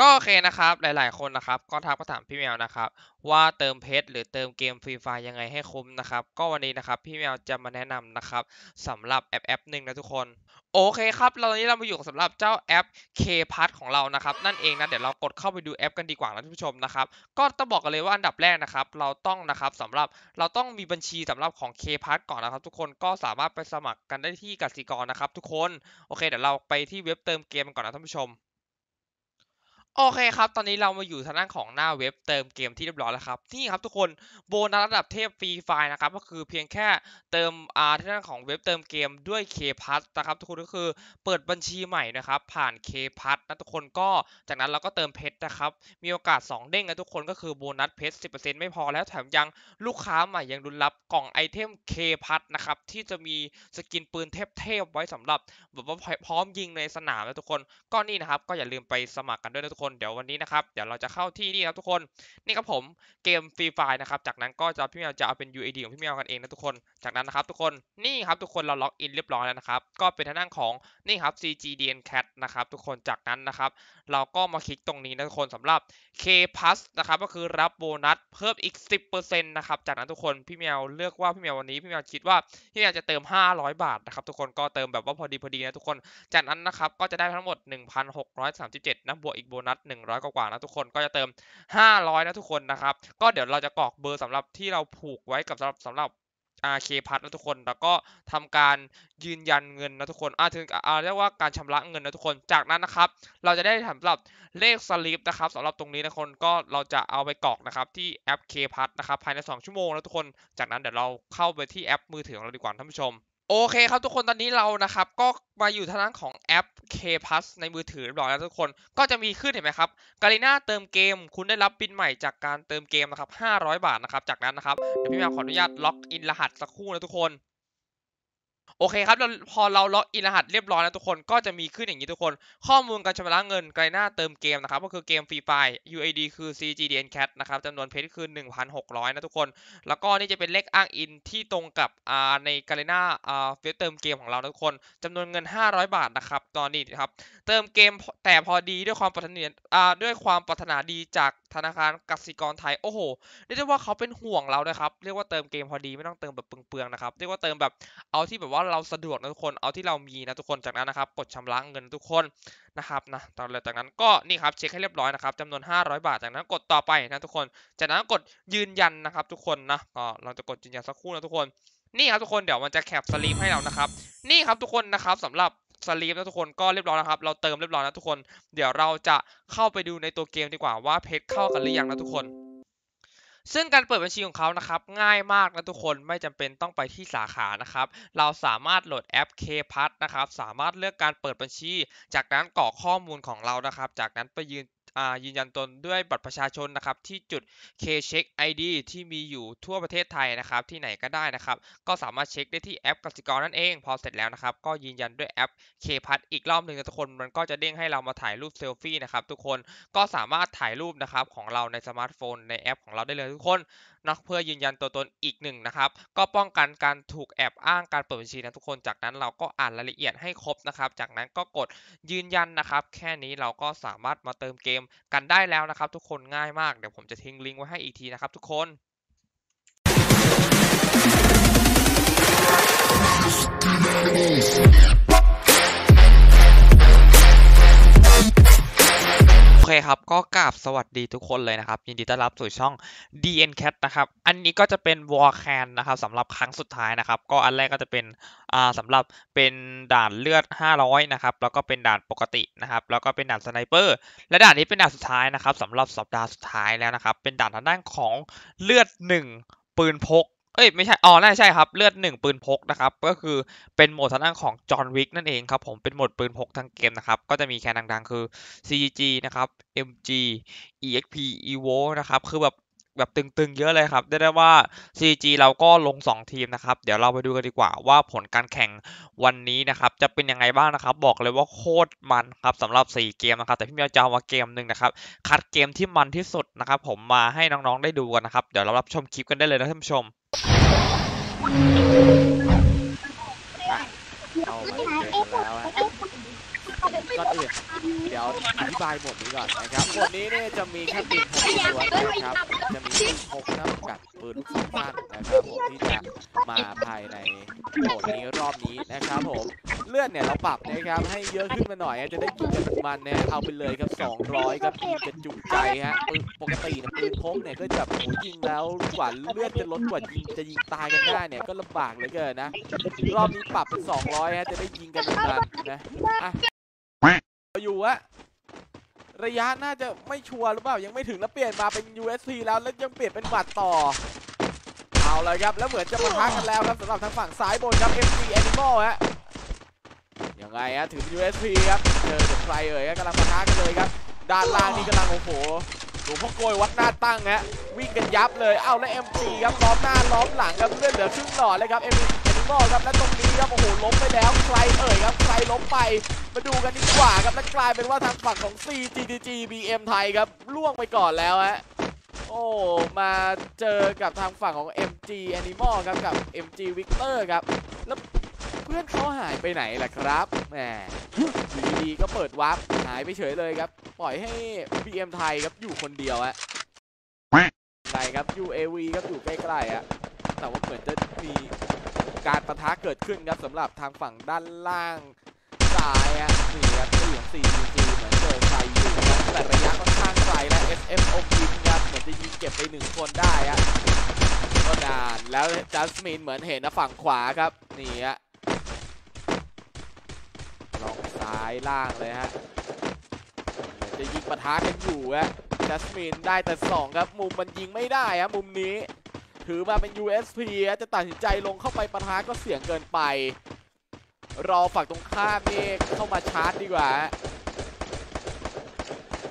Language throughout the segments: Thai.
ก็โอเคนะครับ หลาย ๆ คนนะครับ ก็ทักมาถามพี่แมวนะครับ ว่าเติมเพชรหรือเติมเกม Free Fire ยังไงให้คุ้มนะครับ ก็วันนี้นะครับพี่แมวจะมาแนะนำนะครับสำหรับแอปแอปหนึ่งนะทุกคน โอเคครับเราตอนนี้เรามาอยู่กับสำหรับเจ้าแอป K PLUS ของเรานะครับ นั่นเองนะเดี๋ยวเรากดเข้าไปดูแอปกันดีกว่านะท่านผู้ชมนะครับ ก็ต้องบอกกันเลยว่าอันดับแรกนะครับ เราต้องนะครับสำหรับเราต้องมีบัญชีสำหรับของ K PLUS ก่อนนะครับ ทุกคนก็สามารถไปสมัครกันได้ที่กสิกรนะครับ ทุกคนโอเค เดี๋ยวเราไปที่เว็บเติมเกมกันก่อนนะท่านผู้ชม โอเคครับ ตอนนี้เรามาอยู่ทางด้านของหน้าเว็บเติมเกมที่เรียบร้อยแล้วครับ นี่ครับทุกคนโบนัสระดับเทพ Free Fire นะครับ ก็คือเพียงแค่เติมอ่าทางด้านของเว็บเติมเกมด้วย K PLUS นะครับ ทุกคนก็คือเปิดบัญชีใหม่นะครับ ผ่าน K PLUS นะทุกคนก็จากนั้นเราก็เติมเพชรนะครับ มีโอกาส 2 เด้งนะทุกคนก็คือโบนัสเพชร10%ไม่พอแล้วแถมยังลูกค้าใหม่ยังลุ้นรับกล่อง item K PLUS นะครับที่จะมี skin ปืนเทพๆไว้สำหรับแบบว่าพร้อมยิงในสนามนะทุกคนก็นี่นะครับก็อย่าลืมไปสมัครกันด้วยนะทุกคนเดี๋ยววันนี้นะครับเดี๋ยวเราจะเข้าที่นี่ครับทุกคนนี่ครับผมเกม Free Fire นะครับจากนั้นก็จะพี่แมวจะเอาเป็น UID ของพี่แมวกันเองนะทุกคนจากนั้นนะครับทุกคนนี่ครับทุกคนเรา login เรียบร้อยแล้วนะครับก็เป็นทางด้านของนี่ครับ CGDN Cat นะครับทุกคนจากนั้นนะครับเราก็มาคลิกตรงนี้นะทุกคนสำหรับ K Plus นะครับก็คือรับโบนัสเพิ่มอีก 10%นะครับจากนั้นทุกคนพี่แมวเลือกว่าพี่แมววันนี้พี่แมวคิดว่าพี่แมวจะเติม 500 บาทนะครับทุกคนก็เติมแบบว่าพอดีพอดีนะทุกคนจากนั้นนะครับก็จะได้ทั้งหมด 1,637นะบวกอีกโบนัสัด 100 กว่าๆนะทุกคนก็จะเติม 500 นะทุกคนนะครับ ก็เดี๋ยวเราจะกรอกเบอร์สำหรับที่เราผูกไว้กับสำหรับสำหรับอาเคพัทนะทุกคน แล้วก็ทำการยืนยันเงินนะทุกคนอาถึงอาเรียกว่าการชำระเงินนะทุกคน จากนั้นนะครับ เราจะได้สำหรับเลขสลิปนะครับสำหรับตรงนี้นะคนก็เราจะเอาไปกรอกนะครับที่แอป K PLUS นะครับภายใน 2 ชั่วโมงนะทุกคน จากนั้นเดี๋ยวเราเข้าไปที่แอปมือถือของเราดีกว่าท่านผู้ชม โอเคครับทุกคนตอนนี้เรานะครับ ก็มาอยู่ทางด้านของแอป K Plus ในมือถือเรียบร้อยแล้วทุกคนก็จะมีขึ้นเห็นไหมครับ Garena เติมเกม คุณได้รับบิลใหม่จากการเติมเกมนะครับ500 บาทนะครับจากนั้นนะครับเดี๋ยวพี่แมวขออนุญาต login รหัสสักครู่นะทุกคน โอเคครับเราพอเรา login รหัสเรียบร้อยแล้วทุกคนก็จะมีขึ้นอย่างนี้ทุกคน ข้อมูลการชำระเงิน Garena เติมเกมนะครับก็คือเกม Free Fire UID คือ CGDN Cat นะครับจำนวนเพชรคือ 1,600 นะทุกคน แล้วก็นี่จะเป็นเลขอ้างอิงที่ตรงกับใน Garena เว็บเติมเกมของเราทุกคนจำนวนเงิน 500 บาทนะครับตอนนี้ครับเติมเกมแต่พอดีด้วยความปรารถนาด้วยความปรารถนาดีจาก ธนาคารกสิกรไทยโอ้โหเรียกได้ว่าเขาเป็นห่วงเรานะครับเรียกว่าเติมเกมพอดีไม่ต้องเติมแบบเปลืองๆนะครับเรียกว่าเติมแบบเอาที่แบบว่าเราสะดวกนะทุกคนเอาที่เรามีนะทุกคนจากนั้นนะครับกดชำระเงินทุกคนนะครับนะตอนเลยจากนั้นก็นี่ครับเช็คให้เรียบร้อยนะครับจำนวน 500 บาทจากนั้นกดต่อไปนะทุกคน จากนั้นกดยืนยันนะครับ ทุกคนนะก็เราจะกดยืนยันสักครู่นะทุกคนนี่ครับทุกคนเดี๋ยวมันจะแคปสลีปให้เรานะครับ นี่ครับทุกคนนะครับสำหรับ สลีปนะทุกคนก็เรียบร้อยนะครับ เราเติมเรียบร้อยนะทุกคน เดี๋ยวเราจะเข้าไปดูในตัวเกมดีกว่าว่าเพชรเข้ากันหรือยังนะทุกคนซึ่งการเปิดบัญชีของเขานะครับง่ายมากนะทุกคนไม่จำเป็นต้องไปที่สาขานะครับ เราสามารถโหลดแอป K p a s นะครับ สามารถเลือกการเปิดบัญชี จากนั้นกรอกข้อมูลของเรานะครับ จากนั้นไปยืน ยืนยันตนด้วยบัตรประชาชนนะครับที่จุด K Check ID ที่มีอยู่ทั่วประเทศไทยนะครับที่ไหนก็ได้นะครับ ก็สามารถเช็คได้ที่แอปกสิกรนั่นเอง พอเสร็จแล้วนะครับ ก็ยืนยันด้วยแอป K p a s อีกรอบหนึ่งนะทุกคนมันก็จะเด้งให้เรามาถ่ายรูปเซลฟี่นะครับทุกคนก็สามารถถ่ายรูปนะครับของเราในสมาร์ทโฟนในแอปของเราได้เลยทุกคนนะเพื่อยืนยันตัวตนอีกหนึ่งนะครับก็ป้องกันการถูกแอบอ้างการเปิดบัญชีนะทุกคนจากนั้นเราก็อ่านรายละเอียดให้ครบนะครับ จากนั้นก็กดยืนยันนะครับ แค่นี้เราก็สามารถมาเติมเกมกันได้แล้วนะครับ ทุกคนง่ายมากเดี๋ยวผมจะทิ้งลิงก์ไว้ให้อีกทีนะครับ ทุกคน ครับก็กราบสวัสดีทุกคนเลยนะครับ ยินดีต้อนรับสู่ช่อง DN Cat นะครับ อันนี้ก็จะเป็น War Clan นะครับสำหรับครั้งสุดท้ายนะครับ ก็อันแรกก็จะเป็นอ่าสำหรับเป็นด่านเลือด 500 นะครับ แล้วก็เป็นด่านปกตินะครับ แล้วก็เป็นด่าน sniper และด่านนี้เป็นด่านสุดท้ายนะครับสำหรับสัปดาห์สุดท้ายแล้วนะครับ เป็นด่านทางด้านของเลือด 1 ปืนพก เอ้ยไม่ใช่อ๋อน่าใช่ครับ เลือด1ปืนพกนะครับ ก็คือเป็นโหมดทางด้านของ John Wick นั่นเองครับผมเป็นโหมดปืนพกทั้งเกมนะครับ ก็จะมี clan ดังๆ คือ CG นะครับ MG EXP EVO นะครับ คือแบบ แบบตึงๆเยอะเลยครับได้ได้ว่า CG เราก็ลง 2 ทีมนะครับ เดี๋ยวเราไปดูกันดีกว่าว่าผลการแข่งวันนี้นะครับ จะเป็นยังไงบ้างนะครับ บอกเลยว่าโคตรมันครับสำหรับ 4 เกมนะครับ แต่พี่เมียวจะเอามาเกมหนึ่งนะครับ คัดเกมที่มันที่สุดนะครับ ผมมาให้น้องๆได้ดูกันนะครับ เดี๋ยวเรารับชมคลิปกันได้เลยนะท่านผู้ชมเอามาเจอแล้ว ก่อนอื่นเดี๋ยวอธิบายหมดนี้ก่อนนะครับหมดนี้เนี่ยจะมีแค่ปืนพกล้วนนะครับ จะมีปืนพกน้ำกัดปืนลูกซองสั้นนะครับผมที่จะมาภายในโหมดนี้รอบนี้นะครับผมเลือดเนี่ยเราปรับนะครับให้เยอะขึ้นมาหน่อยจะได้กินกันมันๆนะเอาไปเลยครับ 200ครับยิงกันจุใจฮะปกตินะปืนพกเนี่ยก็จะโหยิงแล้วกว่าเลือดจะลดกว่ายิงจะยิงตายกันได้เนี่ยก็ลำบากเหลือเกินนะรอบนี้ปรับเป็น200ฮะจะได้ยิงกันมันนะอะ อยู่อะระยะน่าจะไม่ชัวร์หรือเปล่า ยังไม่ถึงแล้วเปลี่ยนมาเป็น USP แล้วแล้วยังเปลี่ยนเป็นบัตรต่อ เอาเลยครับ แล้วเหมือนจะมาทักกันแล้วครับสำหรับทางฝั่งซ้ายบนครับ MC Animal ฮะยังไงฮะถึง USP ครับเจอกับใครเอ่ยกำลังมาทักกันเลยครับ ด้านล่างนี่กำลังโอ้โหหลวงพ่อโกยวัดหน้าตั้งฮะวิ่งกันยับเลยเอาแล้ว MG ครับล้อมหน้าล้อมหลังครับเลื่อดเหลือครึ่งหลอดเลยครับ MC Animal ครับและตรงนี้ครับโอ้โหล้มไปแล้วใครเอ่ยครับใครล้มไป มาดูกันดีกว่าครับและกลายเป็นว่าทางฝั่งของ CGG BM ไทยครับล่วงไปก่อนแล้วฮะโอ้มาเจอกับทางฝั่งของ MG Animal ครับกับ MG Victor ครับแล้วเพื่อนเขาหายไปไหนล่ะครับแหมดีๆก็เปิดวาร์ปหายไปเฉยเลยครับ ปล่อยให้ BM ไทยครับอยู่คนเดียวฮะไงครับ UAV ครับอยู่ใกล้ๆอะแต่ว่าเหมือนจะมีการประทะเกิดขึ้นครับสำหรับทางฝั่งด้านล่าง ซ้ายฮะนี่ครับที่ของ CGG เหมือนเจอใครอยู่ครับแต่ระยะค่อนข้างไกลและ SF อมยิงครับเหมือนจะยิงเก็บไปหนึ่งคนได้ฮะก็นานแล้วจัสมินเหมือนเห็นนะฝั่งขวาครับนี่ฮะลองซ้ายล่างเลยฮะจะยิงปะทะกันอยู่ฮะจัสมินได้แต่สองครับมุมมันยิงไม่ได้ฮะมุมนี้ ถือมาเป็น USP ฮะจะตัดสินใจลงเข้าไปปะทะก็เสี่ยงเกินไป รอฝั่งตรงข้ามนี่เข้ามาชาร์จดีกว่า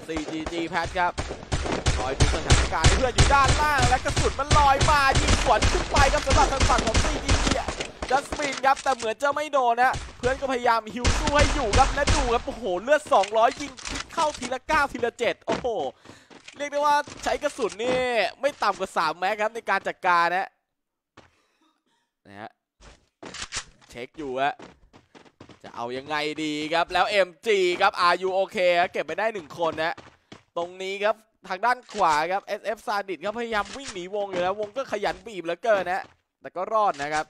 4GG แพทครับคอยดูสถานการณ์เพื่อนอยู่ด้านล่าง และกระสุนมันลอยมายิงสวนขึ้นไปครับสำหรับทางฝั่งของ 4GG จัสมินครับแต่เหมือนจะไม่โดนนะเพื่อนก็พยายามฮิวสู้ให้อยู่ครับและดูครับโอ้โหเลือด 200 ยิงเข้าทีละ 9 ทีละ 7 โอ้โห เรียกได้ว่าใช้กระสุนนี่ไม่ต่ำกว่า 3 แม็กครับในการจัดการนะนะฮะเช็คอยู่ฮะ เอายังไงดีครับแล้ว MG ครับ RU โอเคเก็บไปได้ 1 คนนะตรงนี้ครับทางด้านขวาครับ SF ซาดิสครับพยายามวิ่งหนีวงอยู่แล้ววงก็ขยันบีบเหลือเกินนะแต่ก็รอดนะครับ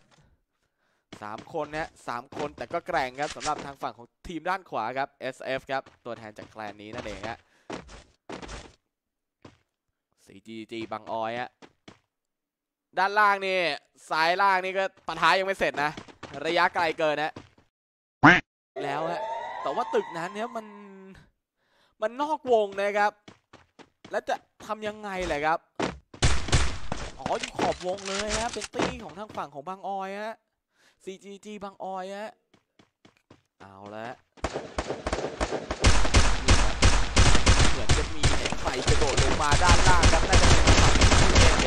3คนนะสามคนแต่ก็แกร่งครับสำหรับทางฝั่งของทีมด้านขวาครับ SF ครับ ตัวแทนจากแคลนนี้นั่นเองฮะ 4GG บังออยฮะด้านล่างนี่ซ้ายล่างนี่ก็ปะท้ายังไม่เสร็จนะ ระยะไกลเกินนะ แล้วฮะแต่ว่าตึกนั้นเนี่ยมันมันนอกวงนะครับ แล้วจะทำยังไงแหละครับอ๋ออยู่ขอบวงเลยฮะเป็นตี้ของทางฝั่งของบางออยฮะ CGG บางออยฮะเอาละเหมือนจะมีใครกระโดดลงมาด้านล่างครับน่าจะเป็น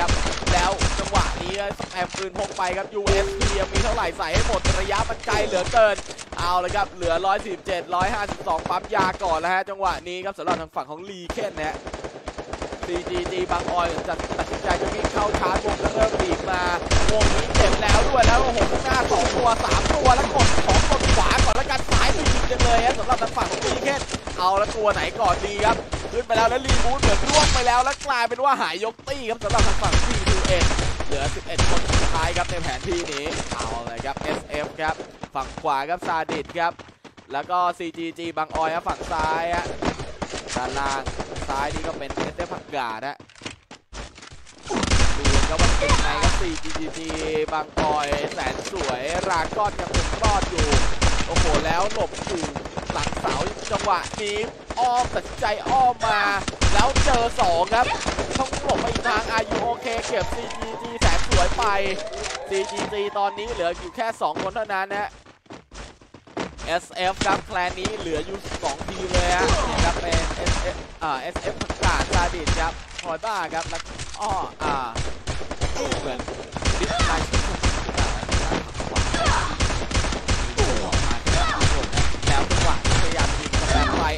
ครับ แล้วจังหวะนี้แปมปืนพกไปครับ USP มีเท่าไหร่ใส่ให้หมดระยะมันไกลเหลือเกิน เอาเลยครับ เหลือ117 152 ปั๊มยาก่อนแล้วฮะ จังหวะนี้ครับสำหรับทางฝั่งของลีเคนนะฮะ CGG บางออยจะตัดสินใจจะวิ่งเข้าชาร์จวงก็เริ่มบีบมาวงนี้เจ็บแล้วด้วยแล้วโอ้โหหน้า2ตัว3ตัวแล้วกดของกดขวาก่อนแล้วกันซ้ายไปยิงจังเลยฮะสำหรับทางฝั่งของลีเคนเอาแล้วตัวไหนก่อนดีครับ ขึ้นไปแล้วแล้วรีบูทเหมือนร่วงไปแล้วแล้วกลายเป็นว่าหายยกตี้ครับสำหรับทางฝั่ง C2N เหลือ 11 คนสุดท้ายครับในแผนที่นี้เอาเลยครับ SF ครับฝั่งขวาครับซาดิสครับ แล้วก็ CGG บางออยครับฝั่งซ้ายฮะด้านล่างซ้ายนี่ก็เป็น SF ผักกาดฮะดูครับว่าเป็นไงครับ CGG บางออยแสนสวย รากอนยังคงรอดอยู่ โอ้โห แล้วหลบอยู่หลังเสาจังหวะนี้ อ้อมตัดใจอ้อมมา แล้วเจอ2ครับต้องหลบไปอีกทาง RU โอเคเก็บ CGG แสนสวยไป CGG ตอนนี้เหลืออยู่แค่ 2 คนเท่านั้นนะ SF ครับแคลนนี้เหลืออยู่ 2 ทีเลยฮะนี่ครับเป็น SF อ่า SF ประกาศซาดิสครับพอยบ้าครับแล้วอ้ออ่าเหมือนดิสไล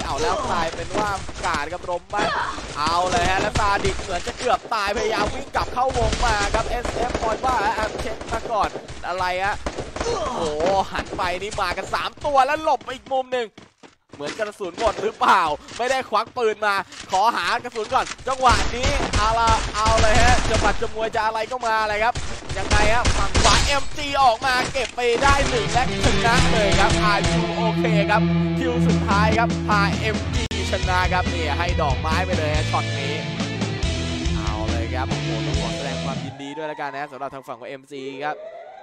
เอาแล้วกลายเป็นว่ากาดกับล้มบ้างเอาเลยฮะแล้วซาดิสเหมือนจะเกือบตายพยายามวิ่งกลับเข้าวงมาครับ SF พอยบ้าแอมเช็คมาก่อนอะไรฮะโอ้โหหันไปนี่มากัน 3 ตัวแล้วหลบไปอีกมุมหนึ่งเหมือนกระสุนหมดหรือเปล่า ไม่ได้ควักปืนมา ขอหากระสุนก่อน จังหวะนี้เอาละเอาเลยฮะจะปัดจะมวยจะอะไรก็มาเลยครับยังไงฮะฝั่ง MG ออกมาเก็บไปได้หนึ่งและชนะเลยครับ RU โอเคครับ คิวสุดท้ายครับพา MG ชนะครับเนี่ยให้ดอกไม้ไปเลยฮะช็อตนี้ เอาเลยครับโอ้โหต้องขอแสดงความยินดีด้วยแล้วกันนะสำหรับทางฝั่งของ MC ครับ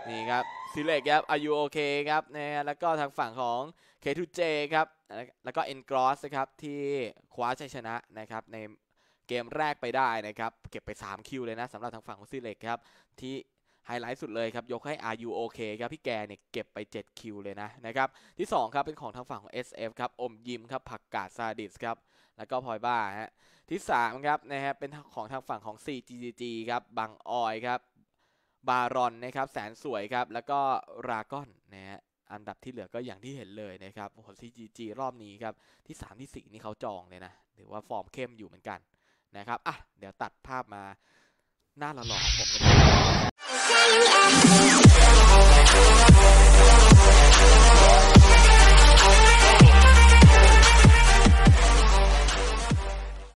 นี่ครับซิเล็กครับอายุโอเคครับนะฮะแล้วก็ทางฝั่งของ K2J ครับแล้วก็ Engros นะครับที่คว้าชัยชนะนะครับในเกมแรกไปได้นะครับ เก็บไป 3 kill เลยนะสำหรับทางฝั่งของซิเล็กครับที่ ไฮไลท์สุดเลยครับ ยกให้ RU OK ครับพี่แกเนี่ยเก็บไป 7 kill เลยนะนะครับที่ 2 ครับเป็นของทางฝั่งของ SF ครับอมยิมครับผักกาดซาดิสม์ครับแล้วก็พลอยบ้าฮะที่3ครับนะฮะเป็นของทางฝั่งของ 4GGG ครับบังออยครับบารอนนะครับแสนสวยครับแล้วก็รากอนนะฮะอันดับที่เหลือก็อย่างที่เห็นเลยนะครับโอ้โห 4GG รอบนี้ครับที่ 3 ที่ 4 นี่เขาจองเลยนะถือว่าฟอร์มเข้มอยู่เหมือนกันนะครับอะเดี๋ยวตัดภาพมาหน้าหล่อๆของผมกัน Yeah.